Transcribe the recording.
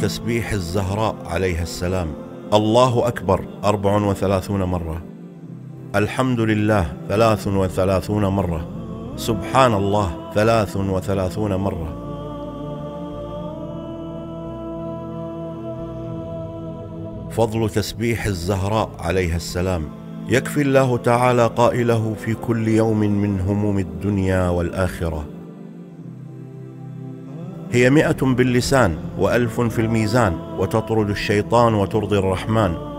تسبيح الزهراء عليها السلام. الله أكبر أربع وثلاثون مرة. الحمد لله ثلاث وثلاثون مرة. سبحان الله ثلاث وثلاثون مرة. فضل تسبيح الزهراء عليها السلام. يكفي الله تعالى قائله في كل يوم من هموم الدنيا والآخرة. هي مئة باللسان وألف في الميزان وتطرد الشيطان وترضي الرحمن.